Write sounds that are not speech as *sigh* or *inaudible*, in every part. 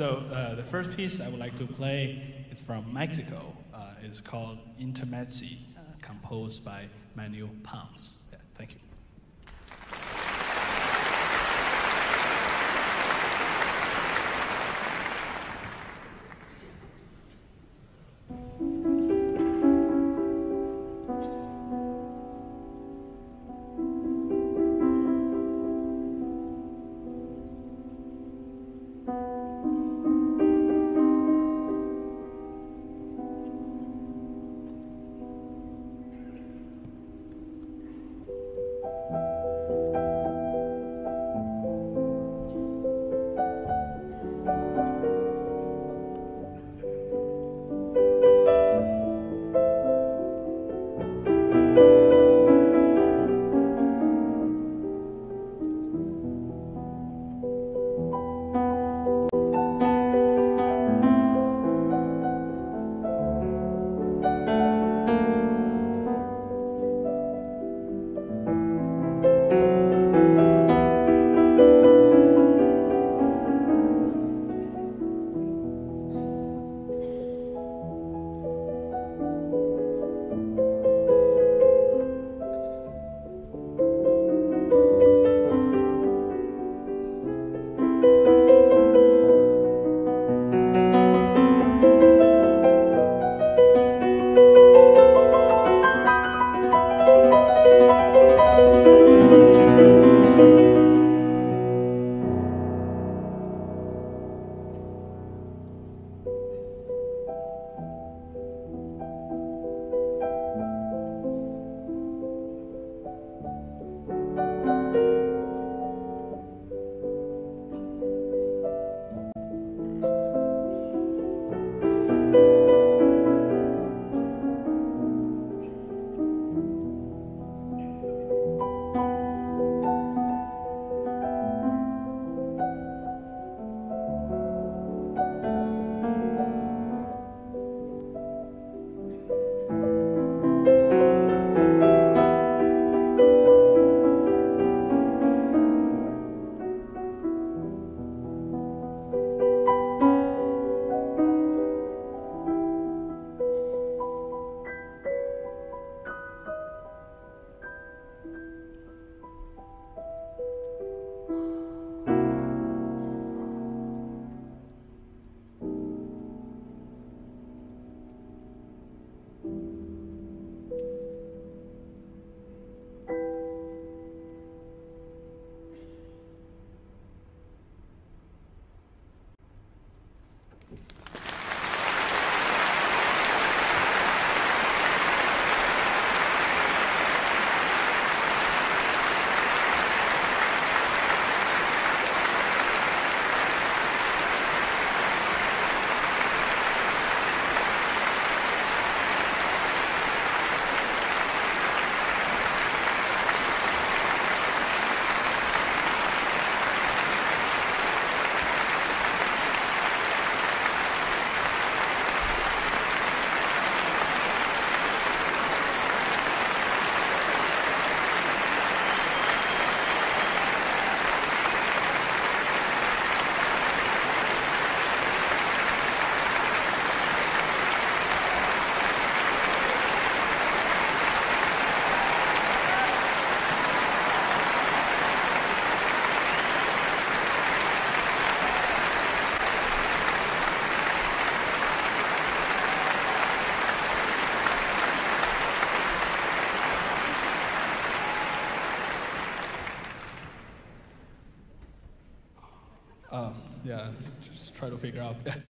So uh, the first piece I would like to play is from Mexico. Uh, it's called Intermezzi, uh, composed by Manuel Ponce. Try to figure out. *laughs*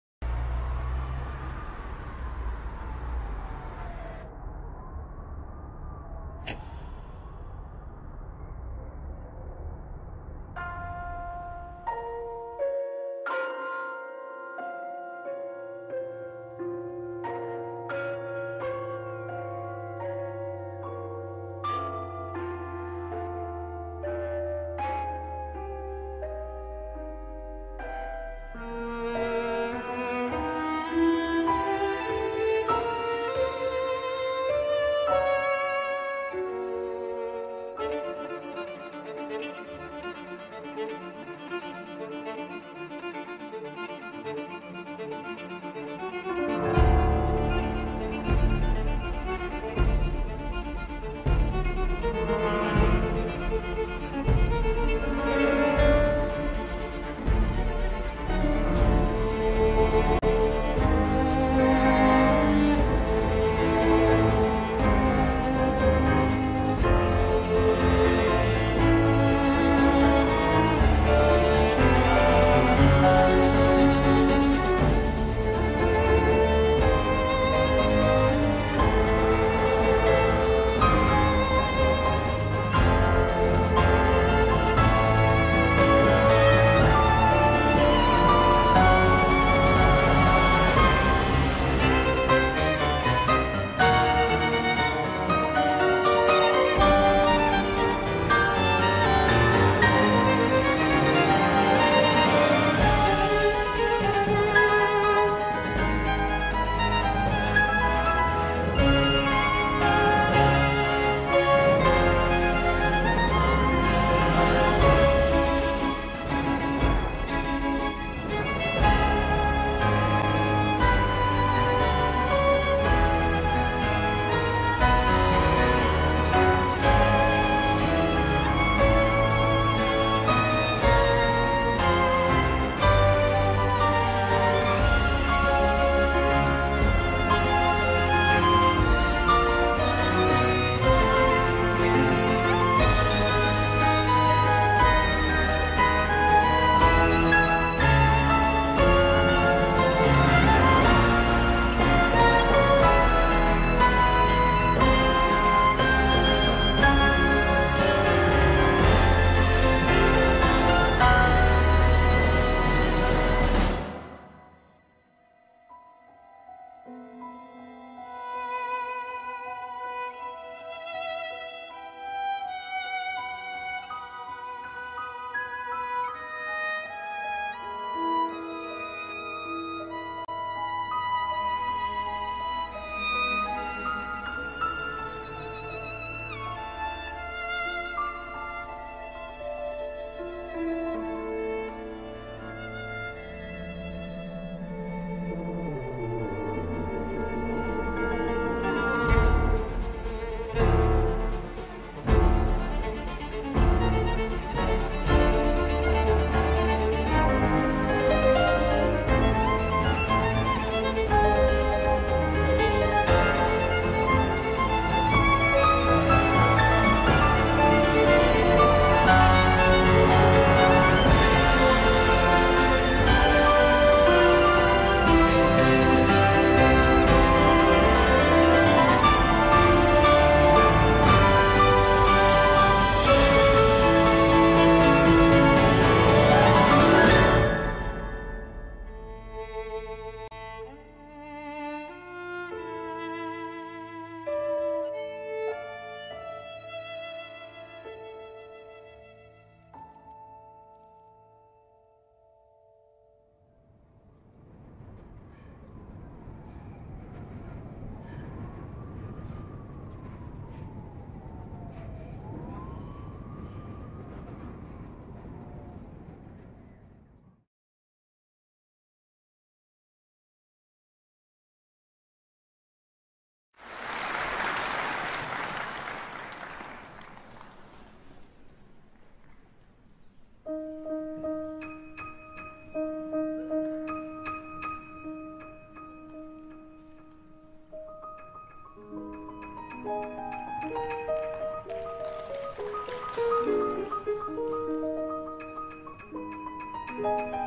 thank you